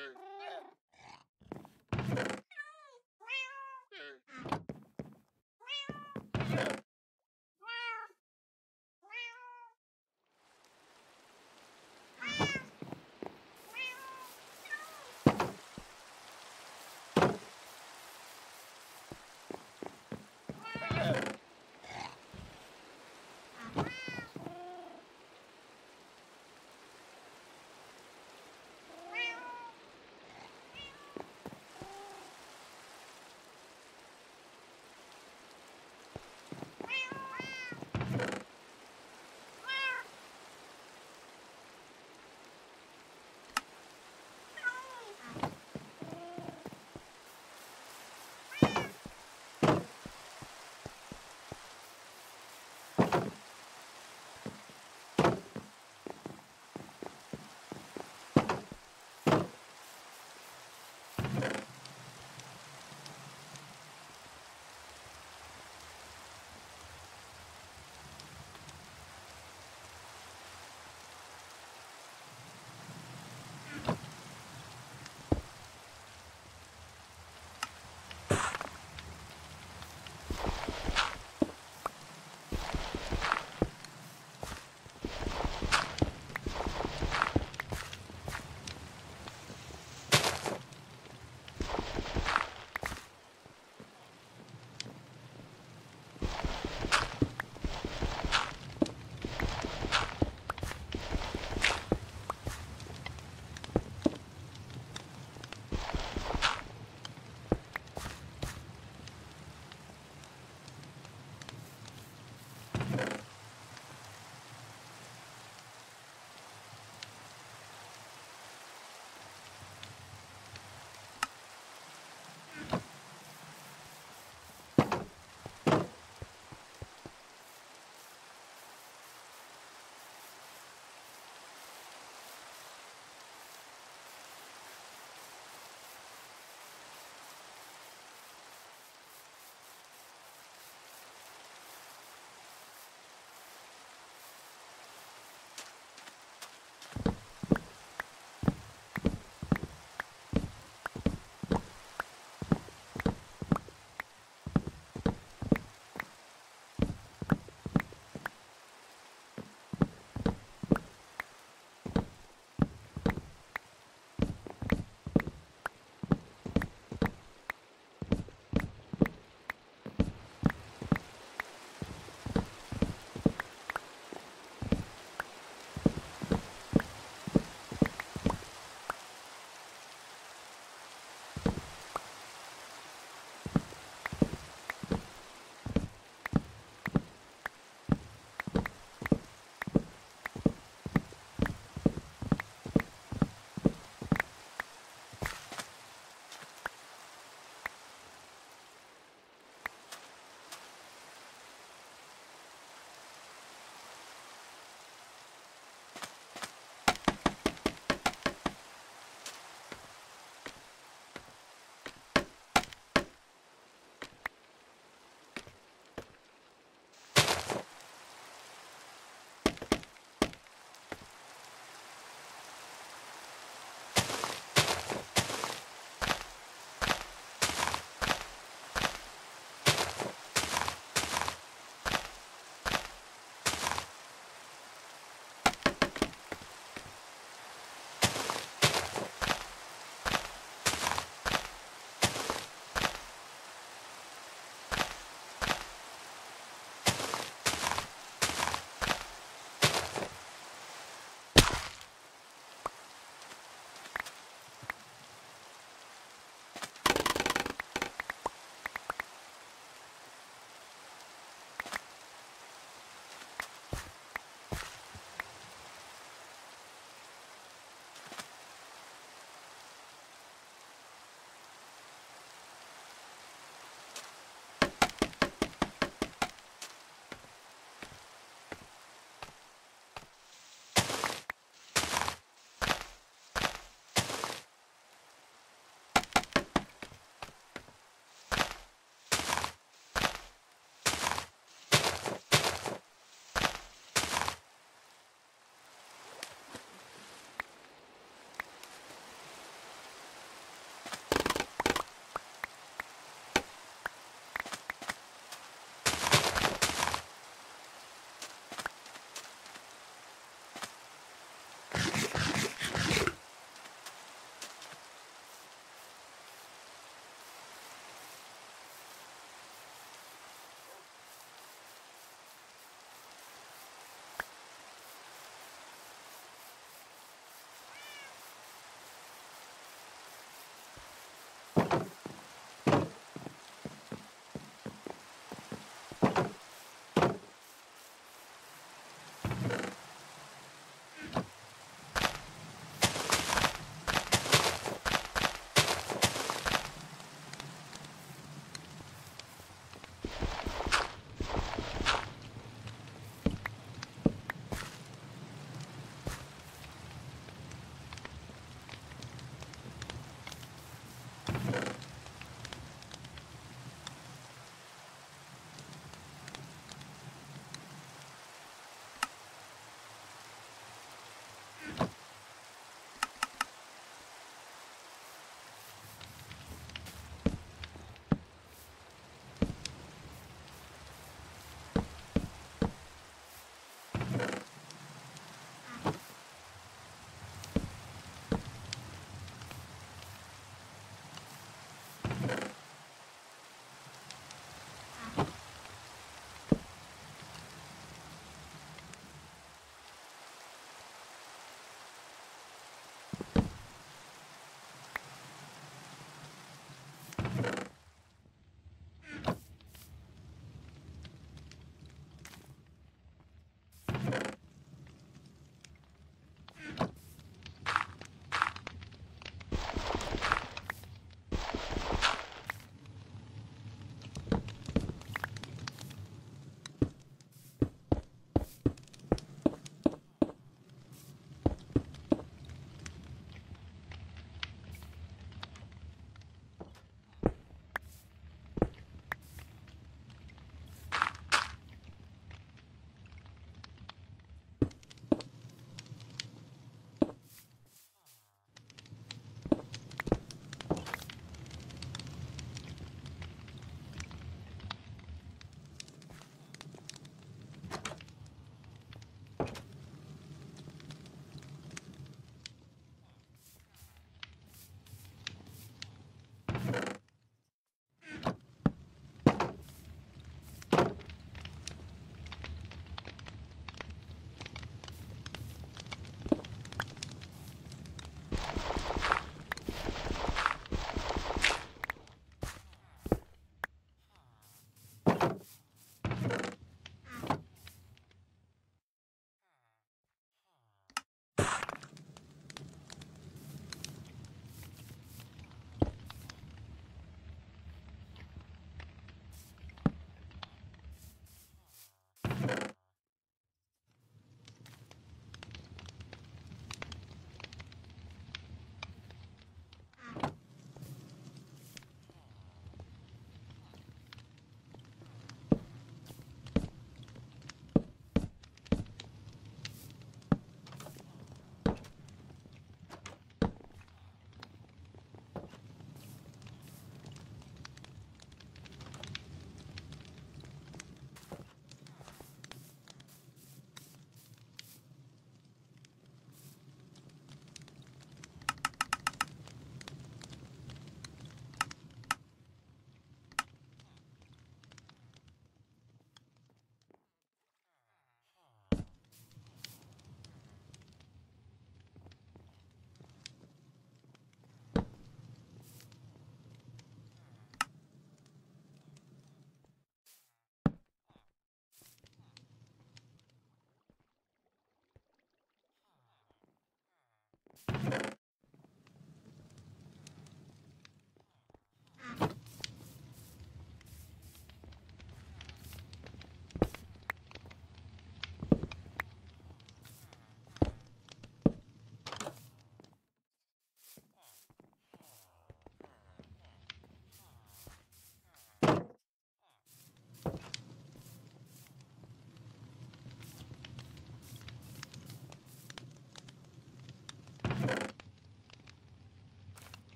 shirt.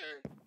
Sure.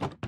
you